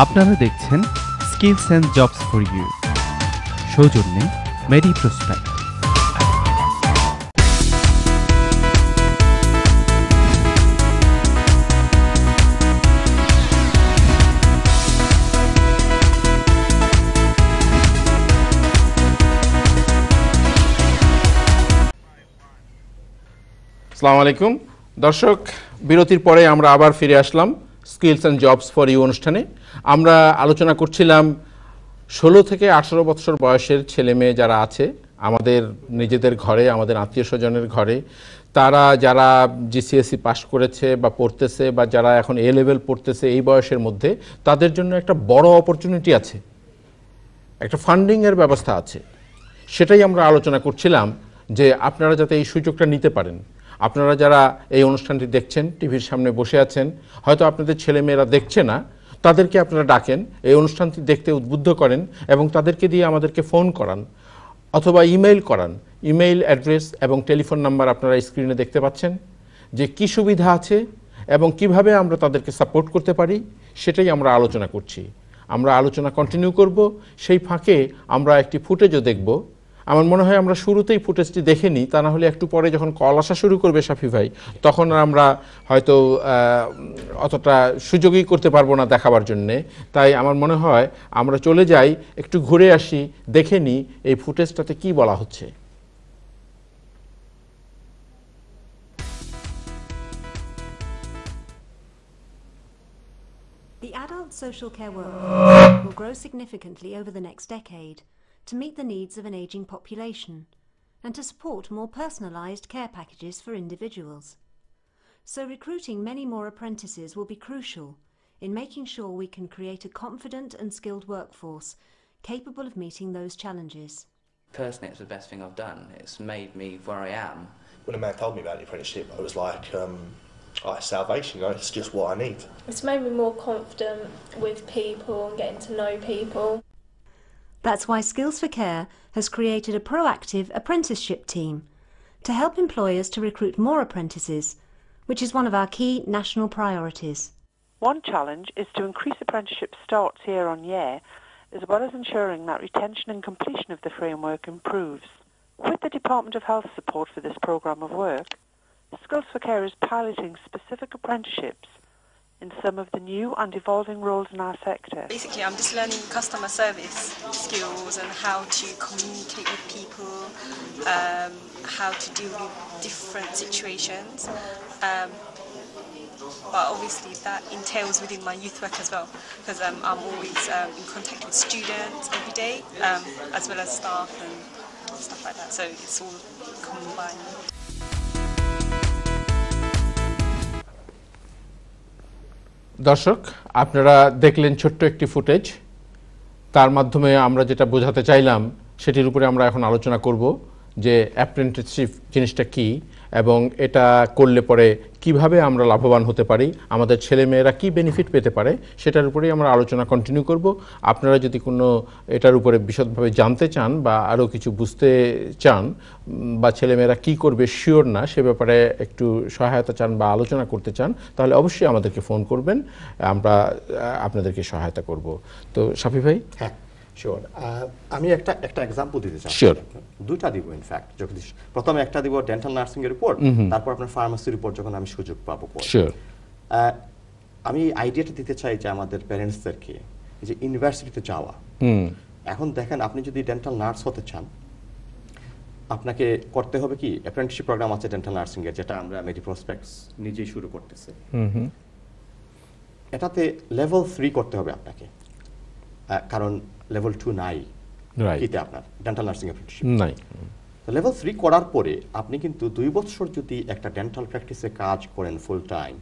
আপনারা দেখছেন skills and jobs for you সৌজন্যে মেডি প্রসপেক্ট আসসালামু আলাইকুম। দর্শক, বিরতির পরে আমরা আবার ফিরে আসলাম। Skills and jobs for you অনুষ্ঠানে। আমরা আলোচনা করছিলাম ষোলো থেকে আঠারো বছর বয়সের ছেলে মেয়ে যারা আছে, আমাদের নিজেদের ঘরে, আমাদের আত্মীয় স্বজনের ঘরে, তারা যারা জিসিএসসি পাশ করেছে বা পড়তেছে বা যারা এখন এ লেভেল পড়তেছে এই বয়সের মধ্যে, তাদের জন্য একটা বড় অপরচুনিটি আছে। একটা ফান্ডিংয়ের ব্যবস্থা আছে। সেটাই আমরা আলোচনা করছিলাম যে আপনারা যাতে এই সুযোগটা নিতে পারেন। আপনারা যারা এই অনুষ্ঠানটি দেখছেন, টিভির সামনে বসে আছেন, হয়তো আপনাদের ছেলেমেয়েরা দেখছে না, তাদেরকে আপনারা ডাকেন, এই অনুষ্ঠানটি দেখতে উদ্বুদ্ধ করেন এবং তাদেরকে দিয়ে আমাদেরকে ফোন করান অথবা ইমেইল করান। ইমেইল অ্যাড্রেস এবং টেলিফোন নাম্বার আপনারা স্ক্রিনে দেখতে পাচ্ছেন যে কি সুবিধা আছে এবং কীভাবে আমরা তাদেরকে সাপোর্ট করতে পারি, সেটাই আমরা আলোচনা করছি। আমরা আলোচনা কন্টিনিউ করব, সেই ফাঁকে আমরা একটি ফুটেজও দেখব। আমার মনে হয় আমরা শুরুতেই ফুটেজটি দেখে নিই, তা না হলে একটু পরে যখন কল আসা শুরু করবে সাফি ভাই, তখন আমরা হয়তো অতটা সুযোগই করতে পারব না দেখাবার জন্যে। তাই আমার মনে হয় আমরা চলে যাই, একটু ঘুরে আসি, দেখে নিই এই ফুটেজটাতে কি বলা হচ্ছে। The adult social care world will grow significantly over the next decade. To meet the needs of an ageing population and to support more personalised care packages for individuals. So, recruiting many more apprentices will be crucial in making sure we can create a confident and skilled workforce capable of meeting those challenges. Personally, it's the best thing I've done. It's made me where I am. when a man told me about the apprenticeship, I was like, um, oh, it's salvation, you know, it's just what I need. It's made me more confident with people and getting to know people. That's why Skills for Care has created a proactive apprenticeship team to help employers to recruit more apprentices, which is one of our key national priorities. One challenge is to increase apprenticeship starts year on year, as well as ensuring that retention and completion of the framework improves. With the Department of Health support for this programme of work, Skills for Care is piloting specific apprenticeships in some of the new and evolving roles in our sector. Basically, I'm just learning customer service skills and how to communicate with people, um, how to deal with different situations. Um, but obviously, that entails within my youth work as well, because um, I'm always um, in contact with students every day, um, as well as staff and stuff like that. So it's all combined. দর্শক, আপনারা দেখলেন ছোট্ট একটি footage. তার মাধ্যমে আমরা যেটা বোঝাতে চাইলাম, সেটির উপরে আমরা এখন আলোচনা করব। যে অ্যাপ্রেন্টিসশিপ জিনিসটা কি এবং এটা করলে পরে কীভাবে আমরা লাভবান হতে পারি, আমাদের ছেলেমেয়েরা কি বেনিফিট পেতে পারে, সেটার উপরেই আমরা আলোচনা কন্টিনিউ করব। আপনারা যদি কোনো এটার উপরে বিশদভাবে জানতে চান বা আরও কিছু বুঝতে চান বা ছেলেমেয়েরা কি করবে শিওর না, সে ব্যাপারে একটু সহায়তা চান বা আলোচনা করতে চান, তাহলে অবশ্যই আমাদেরকে ফোন করবেন, আমরা আপনাদেরকে সহায়তা করব। তো সাফি ভাই? হ্যাঁ। শিওর আমি একটা একটা এক্সাম্পল দিতে চাই. দুটা দিব ইনফ্যাক্ট যখন প্রথমে একটা দিব ডেন্টাল নার্সিং এর উপর তারপর আপনার ফার্মাসির উপর যখন আমি সুযোগ পাবো। শিওর আমি আইডিয়াটা দিতে চাই যে আমাদের প্যারেন্টসদেরকে যে ইউনিভার্সিটিতে যাওয়া। এখন দেখেন আপনি যদি ডেন্টাল নার্স হতে চান আপনাকে করতে হবে কি অ্যাপ্রেন্টিসশিপ প্রোগ্রাম আছে ডেন্টাল নার্সিং এর যেটা আমরা মেডি প্রসপেক্টস নিজেই শুরু করতেছে। এটাতে লেভেল থ্রি করতে হবে আপনাকে। কারণ লেভেল টু নাই। কিতে আপনার? ডেন্টাল নার্সিং অ্যাপ্রেন্টিসশিপ নাই। লেভেল থ্রি করার পরে আপনি কিন্তু দুই বছর যদি একটা ডেন্টাল প্র্যাকটিসে কাজ করেন ফুল টাইম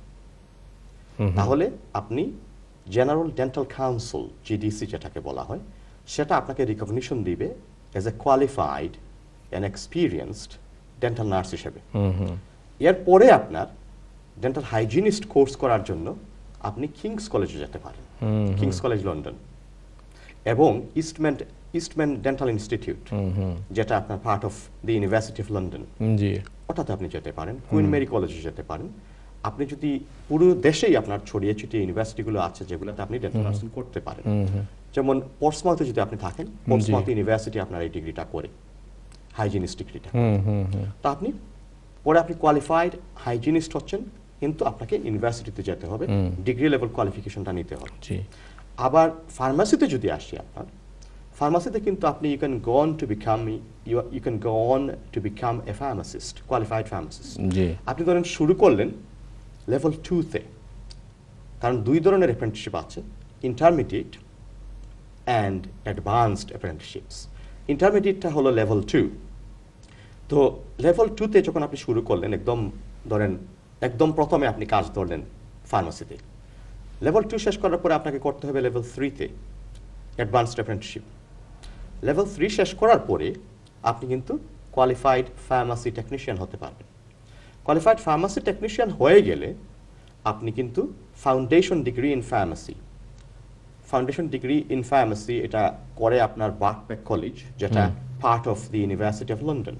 তাহলে আপনি জেনারেল ডেন্টাল কাউন্সিল জিডিসি যেটাকে বলা হয় সেটা আপনাকে রিকগনিশন দিবে as a qualified and experienced dental nurse হিসেবে। এরপরে আপনার ডেন্টাল হাইজিনিস্ট কোর্স করার জন্য আপনি কিংস কলেজে যেতে পারেন। কিংস কলেজ লন্ডন এবং ইস্টম্যান ইস্টম্যান ডেন্টাল ইনস্টিটিউট যেটা আপনার part of the university of London জি। ওটাতে আপনি যেতে পারেন কুইন মেরি কলেজে যেতে পারেন। আপনি যদি পুরো দেশেই আপনার ছড়িয়ে ছিটিয়ে ইউনিভার্সিটিগুলো আছে যেগুলোতে আপনি ডেন্টাল নার্সিং করতে পারেন। যেমন পোর্টসমাউথে যদি আপনি থাকেন পোর্টসমাউথ ইউনিভার্সিটি আপনার এই ডিগ্রিটা করে হাইজিনিস্ট ডিগ্রিটা তো আপনি পরে আপনি কোয়ালিফাইড হাইজিনিস্ট হচ্ছেন কিন্তু আপনাকে ইউনিভার্সিটিতে যেতে হবে ডিগ্রি লেভেল কোয়ালিফিকেশনটা নিতে হবে। জি। আবার ফার্মাসিতে যদি আসি আপনার ফার্মাসিতে কিন্তু আপনি you can go on to become you can go on to become a pharmacist qualified pharmacist আপনি ধরেন শুরু করলেন লেভেল টুতে কারণ দুই ধরনের অ্যাপ্রেন্টিসশিপ আছে ইন্টারমিডিয়েট অ্যান্ড অ্যাডভান্সড অ্যাপ্রেন্টিসশিপস ইন্টারমিডিয়েটটা হলো লেভেল টু তো লেভেল টুতে যখন আপনি শুরু করলেন একদম ধরেন একদম প্রথমে আপনি কাজ ধরলেন ফার্মাসিতে লেভেল টু শেষ করার পরে আপনাকে করতে হবে লেভেল থ্রিতে অ্যাডভান্সড অ্যাপ্রেন্টিসশিপ লেভেল থ্রি শেষ করার পরে আপনি কিন্তু কোয়ালিফাইড ফার্মাসি টেকনিশিয়ান হতে পারবেন। কোয়ালিফাইড ফার্মাসি টেকনিশিয়ান হয়ে গেলে আপনি কিন্তু foundation degree in pharmacy foundation degree in pharmacy এটা করে আপনার বার্কবেক কলেজ যেটা part of the university of London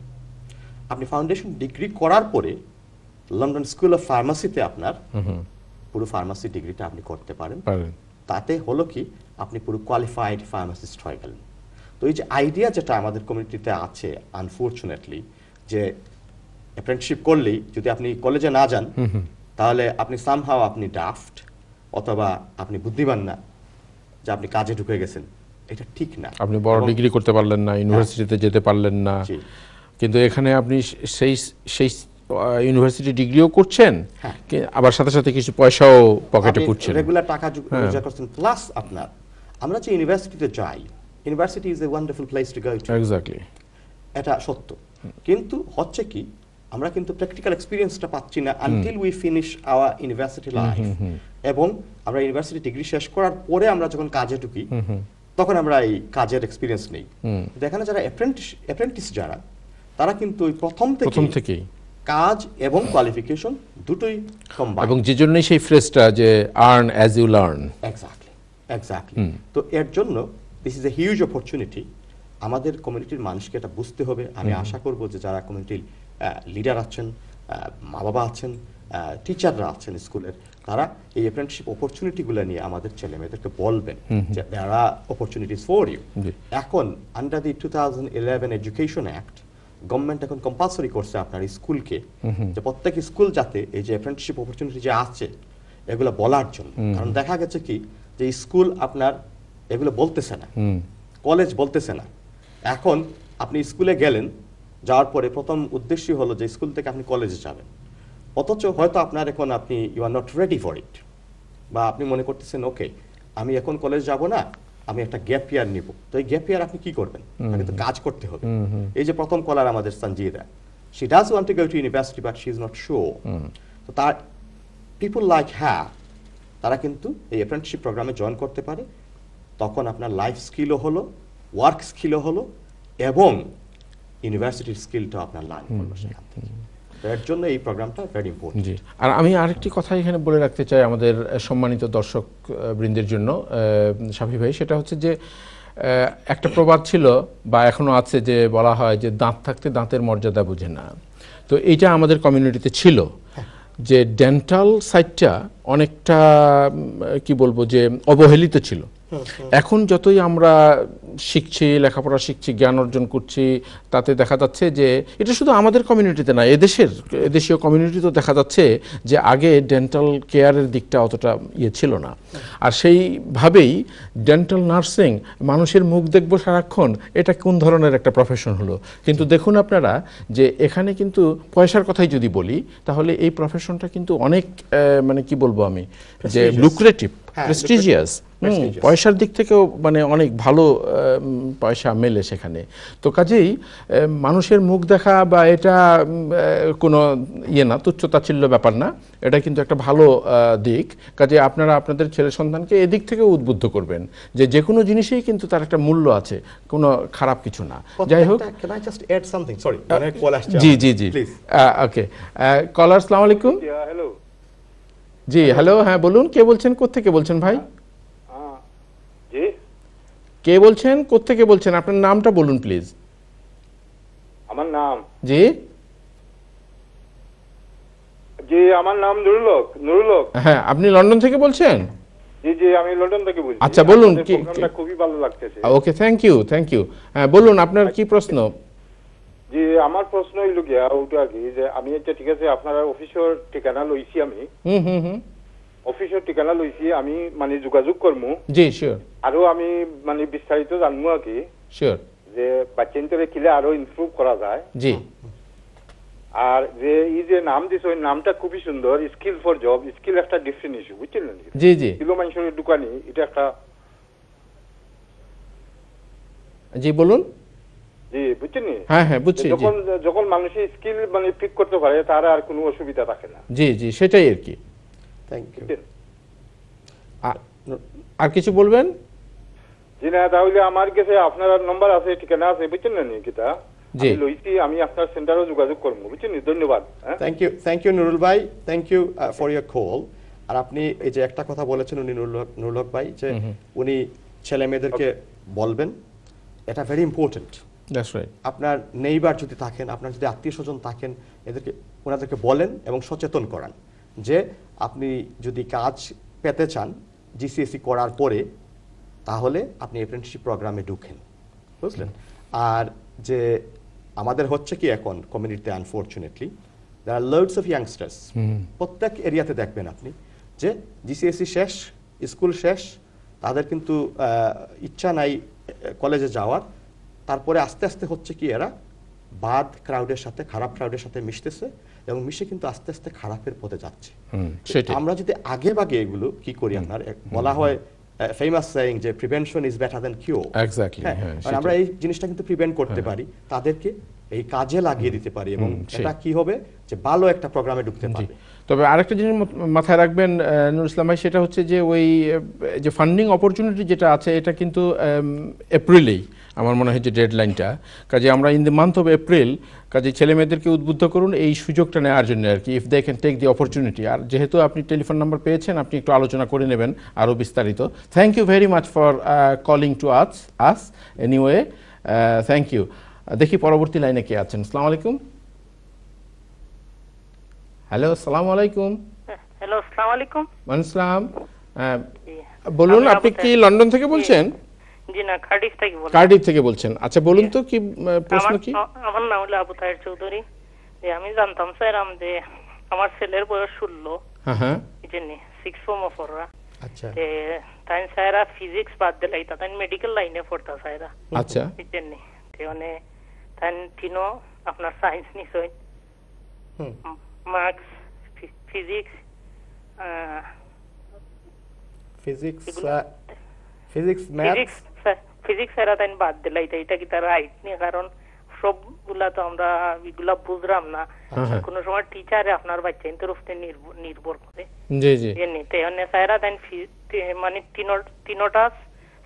আপনি ফাউন্ডেশন ডিগ্রি করার পরে লন্ডন স্কুল অফ ফার্মাসিতে আপনার পুরো ফার্মাসি ডিগ্রিটা আপনি করতে পারেন। তাতে হলো কি? আপনি পুরো কোয়ালিফাইড ফার্মাসিস্ট হয়ে গেলেন। তো এই যে আইডিয়া যেটা আমাদের কমিউনিটিতে আছে আনফর্চুনেটলি যে অ্যাপ্রেন্টিসশিপ করলেই যদি আপনি কলেজে না যান তাহলে আপনি সামহাও আপনি ডাফট অথবা আপনি বুদ্ধিমান না যে আপনি কাজে ঢুকে গেছেন। এটা ঠিক না। আপনি বড় ডিগ্রি করতে পারলেন না ইউনিভার্সিটিতে যেতে পারলেন না। কিন্তু এখানে আপনি সেই সেই ইউনিভার্সিটি ডিগ্রিও করছেন হ্যাঁ। আবার সাথে সাথে কিছু পয়সাও পকেটে পুড়ছেন রেগুলার টাকা হ্যাঁ। রোজগার করছেন। প্লাস আপনার আমরা যে ইউনিভার্সিটিতে যাই university is a wonderful place to go to exactly এটা সত্য। কিন্তু হচ্ছে কি আমরা কিন্তু প্র্যাকটিক্যাল এক্সপিরিয়েন্সটা পাচ্ছি না until we finish our university life এবং আমরা ইউনিভার্সিটি ডিগ্রি শেষ করার পরে আমরা যখন কাজে ঢুকি তখন আমরা এই কাজের এক্সপিরিয়েন্স নেই। এখানে যারা অ্যাপ্রেন্টিস যারা তারা কিন্তু ওই প্রথম প্রথম থেকে থেকেই। কাজ এবং কোয়ালিফিকেশন দুটোই কম্বাইন এবং যে জন্যই সেই ফ্রেজটা যে earn as you learn exactly exactly তো এর জন্য this is a huge opportunity আমাদের কমিউনিটির মানুষকে এটা বুঝতে হবে। আমি আশা করব যে যারা কমিউনিটির লিডার আছেন মা বাবা আছেন টিচাররা আছেন স্কুলের তারা এই অ্যাপ্রেন্টিসশিপ অপরচুনিটিগুলো নিয়ে আমাদের ছেলে মেয়েদেরকে বলবেন যে there are opportunities for you এখন under the two thousand eleven education act government এখন কম্পালসরি করছে আপনার স্কুলকে যে প্রত্যেক স্কুল যাতে এই যে অ্যাপ্রেন্টিসশিপ অপরচুনিটি যে আছে এগুলো বলার জন্য। কারণ দেখা গেছে কি যে স্কুল আপনার এগুলো বলতেছে না। কলেজ বলতেছে না। এখন আপনি স্কুলে গেলেন যাওয়ার পরে প্রথম উদ্দেশ্যই হলো যে স্কুল থেকে আপনি কলেজে যাবেন। অথচ হয়তো আপনার এখন আপনি you are not ready for it বা আপনি মনে করতেছেন ওকে আমি এখন কলেজ যাব না আমি একটা গ্যাপ ইয়ার নিব। তো এই গ্যাপ ইয়ার আপনি কি করবেন? আপনাকে তো কাজ করতে হবে। এই যে প্রথম কলার আমাদের Sanjida she does want to go to university but she is not sure তো তার পিপল লাইক হ্যাঁ তারা কিন্তু এই অ্যাপ্রেন্টিসশিপ প্রোগ্রামে জয়েন করতে পারে। তখন আপনার লাইফ স্কিলও হলো ওয়ার্ক স্কিলও হলো এবং ইউনিভার্সিটির স্কিলটাও আপনার লার্ন করল সেখান থেকে। এর জন্য এই প্রোগ্রামটা ভেরি ইম্পর্টেন্ট জি। আর আমি আরেকটি কথা এখানে বলে রাখতে চাই আমাদের সম্মানিত দর্শক বৃন্দের জন্য শাফি ভাই। সেটা হচ্ছে যে একটা প্রবাদ ছিল বা এখনও আছে যে বলা হয় যে দাঁত থাকতে দাঁতের মর্যাদা বুঝে না। তো এইটা আমাদের কমিউনিটিতে ছিল যে ডেন্টাল সাইটটা অনেকটা কি বলব যে অবহেলিত ছিল। এখন যতই আমরা শিখছি লেখাপড়া শিখছি জ্ঞান অর্জন করছি তাতে দেখা যাচ্ছে যে এটা শুধু আমাদের কমিউনিটিতে না এদেশের এদেশীয় কমিউনিটিতেও দেখা যাচ্ছে যে আগে ডেন্টাল কেয়ারের দিকটা অতটা ইয়ে ছিল না। আর সেইভাবেই ডেন্টাল নার্সিং মানুষের মুখ দেখব সারাক্ষণ এটা কোন ধরনের একটা প্রফেশন হলো? কিন্তু দেখুন আপনারা যে এখানে কিন্তু পয়সার কথাই যদি বলি তাহলে এই প্রফেশনটা কিন্তু অনেক মানে কি বলব আমি? যে লুক্রেটিভ প্রেস্টিজিয়াস Prestigious. পয়সার দিক থেকেও মানে অনেক ভালো পয়সা মেলে সেখানে। তো কাজেই মানুষের মুখ দেখা বা এটা কোনো ইয়ে না তুচ্ছতাচ্ছিল্য ব্যাপার না। এটা কিন্তু একটা ভালো দিক। কাজে আপনারা আপনাদের ছেলে সন্তানকে এদিক থেকে উদ্বুদ্ধ করবেন যে যে কোনো জিনিসেই কিন্তু তার একটা মূল্য আছে কোনো খারাপ কিছু না। যাই হোক। জি জি জি। ওকে কলার সালাম আলাইকুম। হ্যালো জি হ্যালো হ্যাঁ বলুন কে বলছেন কোত্থেকে বলছেন ভাই? জি। কে বলছেন কোত্থেকে বলছেন? আপনার নামটা বলুন প্লিজ আমার নাম। জি। জি আমার নাম নুরুলক নুরুলক। হ্যাঁ আপনি লন্ডন থেকে বলছেন? জি জি আমি লন্ডন থেকে বলছি। আচ্ছা, বলুন, কি- খুবই ভালো লাগতেছে okay thank you thank you হ্যাঁ বলুন আপনার কি প্রশ্ন? জি আমার প্রশ্ন হইল গিয়া ওটা আর কি যে আমি এটা ঠিক আছে আপনার অফিসের ঠিকানা লইছি আমি। হুম হুম হুম। অফিসের ঠিকানা লইছি আমি মানে যোগাযোগ করমু। জি শিওর আরও আমি মানে বিস্তারিত জানব আর কি। শিওর যে বাচ্চান্তরে কিলে আরও ইমপ্রুভ করা যায়। জি। আর যে এই যে নাম দিছে ওই নামটা খুবই সুন্দর স্কিল ফর জব স্কিল একটা ডিফারেন্ট ইস্যু বুঝছেন জি জি। কিলো মানুষের দোকানি এটা একটা জি বলুন। জি বুঝছেন হ্যাঁ হ্যাঁ বুঝছি যখন যখন মানুষের স্কিল মানে পিক করতে পারে তার আর কোনো অসুবিধা থাকে না। জি জি সেটাই আর কি। থ্যাংক ইউ আর কিছু বলবেন? জি না তাহলে আমার কাছে আপনার নম্বর আছে ঠিকানা আছে বুঝছেন না নি জি। লইছি আমি আপনার সেন্টারও যোগাযোগ করব বুঝছেন ধন্যবাদ হ্যাঁ? Thank you thank you Nurul ভাই thank you for your call আর আপনি এই যে একটা কথা বলেছেন উনি নুরুল হক- ভাই যে উনি ছেলে মেয়েদেরকে বলবেন এটা ভেরি ইম্পর্টেন্ট আপনার নেইবার যদি থাকেন আপনার যদি আত্মীয় স্বজন থাকেন এদেরকে ওনাদেরকে বলেন এবং সচেতন করান যে আপনি যদি কাজ পেতে চান জিসিএসসি করার পরে তাহলে আপনি অ্যাপ্রেন্টিসশিপ প্রোগ্রামে ঢুকেন। বুঝলেন? আর যে আমাদের হচ্ছে কি এখন কমিউনিটিতে unfortunately there are loads of youngsters প্রত্যেক এরিয়াতে দেখবেন আপনি যে জিসিএসসি শেষ স্কুল শেষ তাদের কিন্তু ইচ্ছা নাই কলেজে যাওয়ার। তারপরে আস্তে আস্তে হচ্ছে কি এরা বাদ ক্রাউডের সাথে খারাপ ক্রাউডের সাথে মিশতেছে এবং মিশে কিন্তু আস্তে আস্তে খারাপের পথে যাচ্ছে। আমরা যদি আগে ভাগে এগুলো কি করি আপনার বলা হয় ফেমাস সেইং যে প্রিভেনশন ইজ বেটার দেন হ্যাঁ, মানে আমরা এই জিনিসটা কিন্তু প্রিভেন্ট করতে পারি তাদেরকে এই কাজে লাগিয়ে দিতে পারি এবং। এটা কি হবে? যে ভালো একটা প্রোগ্রামে ঢুকতে পারবে। তবে আরেকটা জিনিস মাথায় রাখবেন নুর ইসলাম ভাই সেটা হচ্ছে যে ওই যে ফান্ডিং অপরচুনিটি যেটা আছে এটা কিন্তু এপ্রিলেই আমার মনে হয় যে ডেডলাইনটা কাজে আমরা in the month of April কাজে ছেলে মেয়েদেরকে উদ্বুদ্ধ করুন এই সুযোগটা নেওয়ার জন্য আর কি if they can take the opportunity আর যেহেতু আপনি টেলিফোন নাম্বার পেয়েছেন আপনি একটু আলোচনা করে নেবেন আরও বিস্তারিত। Thank you very much for calling to us us anyway thank you দেখি পরবর্তী লাইনে কে আছেন। আসসালামু আলাইকুম। হ্যালো আসসালামু আলাইকুম। হ্যালো আসসালামু আলাইকুম। ওয়ালাইকুম আসসালাম বলুন আপনি কি লন্ডন থেকে বলছেন? জি না কার্ডিফ থেকে বলছি। কার্ডিফ থেকে বলছেন। আচ্ছা বলুন তো কি প্রশ্ন কি? আমার নাম হলো আবু তাহের চৌধুরী। যে আমি জানতাম স্যার আমি যে আমার ছেলের বয়স ষোলো। হ্যাঁ হ্যাঁ। জানি সিক্স ফর্ম অফররা আচ্ছা। তে তাই স্যারা ফিজিক্স বাদ দিলাই তা তাই মেডিকেল লাইনে পড়তা স্যারা। আচ্ছা। জানি তে মানে তাই তিনো আপনার সায়েন্স নিশ্চয় হুম। Marks physics physics physics math physics এরা তাই বাদ দিলাই তো এটা কি তার রাইট নেই কারণ সবগুলা তো আমরা এগুলা বুঝলাম না। হ্যাঁ। কোন সময় টিচারে আপনার বাচ্চা ইন্টার উপরে নির্ভর করে। জি জি। জানি তো এনে স্যারা তাই মানে তিনো- তিনোটা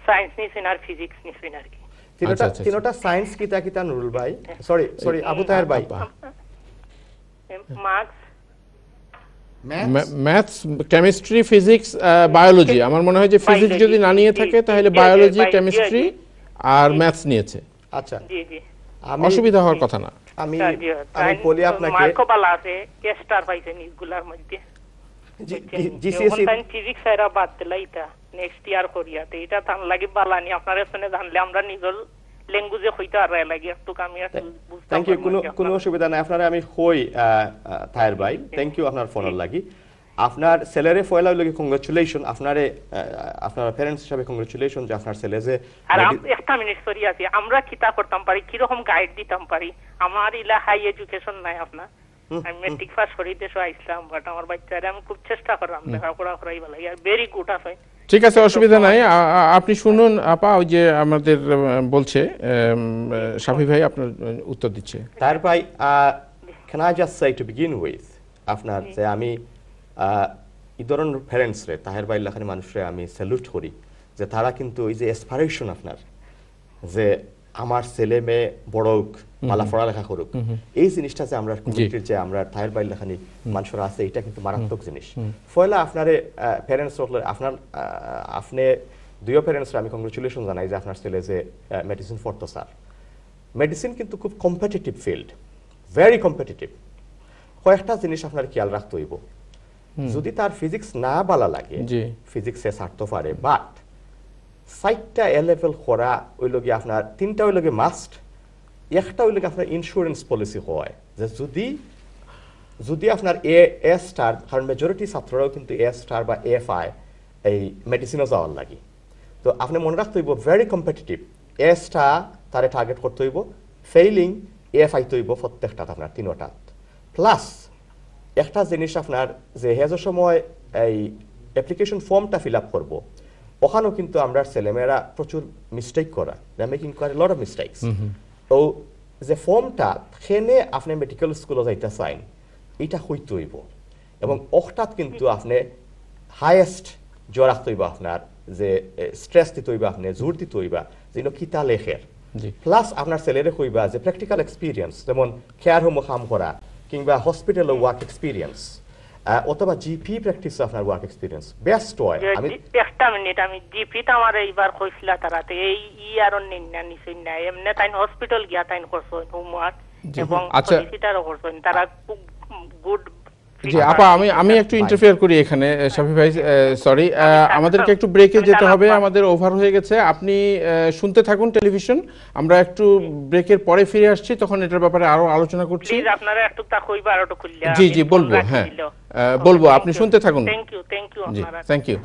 সায়েন্স নিছেন আর ফিজিক্স নিছেন আর কি। তিনোটা আচ্ছা, আচ্ছা, তিনোটা সায়েন্স কিতা কিতা নুরুল ভাই? সরি সরি আবু তাহের ভাই। Marks maths chemistry physics biology আমার মনে হয় যে ফিজিক্স যদি না নিয়ে থাকে তাহলে বায়োলজি কেমিস্ট্রি আর ম্যাথস নিয়েছে। আচ্ছা। অসুবিধা হওয়ার কথা না। আমি আমি বলি আপনাকে মার্কও ভালো আছে কেস্টার পাইছেন এগুলার মধ্যে। জিসিএসসি ফিজিক্স এরা বাদ দিলা এটা নেক্সট ইয়ার করিয়াতে এটা তান লাগে বালানি আপনার এখানে জানলে আমরা নিজের ল্যাঙ্গুয়েজে হইতে আর লাগে একটু আমি থ্যাংক ইউ কোনো কি কোনো। অসুবিধা নাই। আপনারা আমি হই থায়ের ভাই। থ্যাংক ইউ আপনার ফোনের লাগি। আপনার ছেলেরে ফয়লা লাগি কংগ্রাচুলেশন আপনারে আপনার প্যারেন্টস হিসাবে কংগ্রাচুলেশন যে আপনার ছেলে যে আর একটা মিনিট সরি আছি। আমরা কিতা করতাম পারি? কীরকম গাইড দিতাম পারি? আমার ইলা হাই এডুকেশন নাই আপনার। আমি মেট্রিক পাস করি দেশে আইসলাম বাট আমার বাচ্চারা আমি খুব চেষ্টা করলাম লেখাপড়া করাইবা লাগে। আর ভেরি গুড আছে ঠিক আছে, অসুবিধা নাই। আপনি শুনুন, আপা, ওই যে আমাদের বলছে সাফি ভাই আপনার উত্তর দিচ্ছে। তার ভাই can I just say to begin with আপনার যে আমি এই ধরনের প্যারেন্টসরে তাহের ভাই লেখানি মানুষরে আমি স্যালুট করি, যে তারা কিন্তু ওই যে এসপারেশন আপনার, যে আমার ছেলে মেয়ে বড় হোক মালা পড়ালেখা করুক এই জিনিসটা যে আমরা কমিউনিটির যে আমরা তাহের বাইর লেখানি মানুষের আছে এটা কিন্তু মারাত্মক জিনিস। ফয়লা আপনারে প্যারেন্টস আপনার আপনি দুইও প্যারেন্টসরা আমি কংগ্রেচুলেশন জানাই যে আপনার ছেলে যে মেডিসিন পড়তো স্যার মেডিসিন কিন্তু খুব কম্পিটিটিভ ফিল্ড ভেরি কম্পিটিটিভ কয়েকটা জিনিস আপনার খেয়াল রাখতে হইব। যদি তার ফিজিক্স না ভালো লাগে ফিজিক্সে ছাড়তে পারে বাট সাইটটা এ লেভেল করা ওই লগে আপনার তিনটা, ওই লগে মাস্ট একটা, ওই লগে আপনার ইন্স্যুরেন্স পলিসি হয়। যে যদি যদি আপনার এ এ স্টার কারণ মেজরিটি ছাত্ররাও কিন্তু এ স্টার বা এফ আই এই মেডিসিনও যাওয়ার লাগে। তো আপনি মনে রাখতে হইব ভেরি কম্পিটিটিভ এ স্টার তারে টার্গেট করতে হইব ফেইলিং এফ আইতে হইব প্রত্যেকটাত আপনার তিনোটাত। প্লাস একটা জিনিস আপনার যে হেজের সময় এই অ্যাপ্লিকেশন ফর্মটা ফিল আপ করব ওখানেও কিন্তু আমরা ছেলেমেয়েরা প্রচুর মিস্টেক করা। দে মেকিং করে লট অফ মিস্টেকস তো যে ফর্মটা সেনে আপনি মেডিকেল স্কুলে যাইতে চাইন এটা হইতে হইব। এবং অহটাত কিন্তু আপনি হায়েস্ট রাখতে হইব আপনার যে স্ট্রেস দিতে হইবা আপনি জোর দিতে হইবা যেন কিতা লেখের। প্লাস আপনার ছেলেরে কইবা যে প্র্যাকটিক্যাল এক্সপিরিয়েন্স যেমন কেয়ার হোমে কাম করা কিংবা হসপিটালে ওয়ার্ক এক্সপিরিয়েন্স অথবা জিপি প্র্যাকটিস আপনার ওয়ার্ক এক্সপিরিয়েন্স বেস্ট হয়। আমি একটা মিনিট আমি জিপি তো আমার এইবার কইছিল তারাতে এই ই আর নিন্না নিছেন না এমনে তাই হসপিটাল গিয়া তাই করছ হোমওয়ার্ক এবং আচ্ছা। সলিসিটারও করছ তারা খুব গুড জি আপা আমি আমি একটু ইন্টারফেয়ার করি এখানে শাফি ভাই সরি আমাদেরকে একটু ব্রেকে যেতে হবে আমাদের ওভার হয়ে গেছে। আপনি শুনতে থাকুন টেলিভিশন আমরা একটু ব্রেকের পরে ফিরে আসছি তখন এটার ব্যাপারে আরও আলোচনা করছি। প্লিজ আপনারা একটু তা কইবা আর একটু খুললে জি জি বলব হ্যাঁ। বলব আপনি শুনতে থাকুন। থ্যাংক ইউ থ্যাংক ইউ জি আপনারা। থ্যাংক ইউ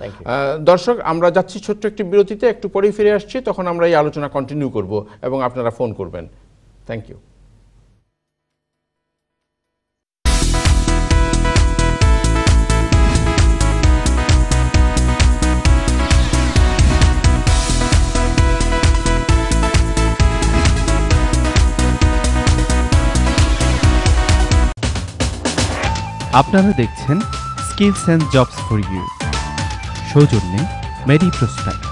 দর্শক আমরা যাচ্ছি ছোট্ট একটি বিরতিতে একটু পরেই ফিরে আসছি তখন আমরা এই আলোচনা কন্টিনিউ করব এবং আপনারা ফোন করবেন। থ্যাংক ইউ আপনারা দেখছেন skills and jobs for you সৌজন্যে মেডি প্রস্পেক্ট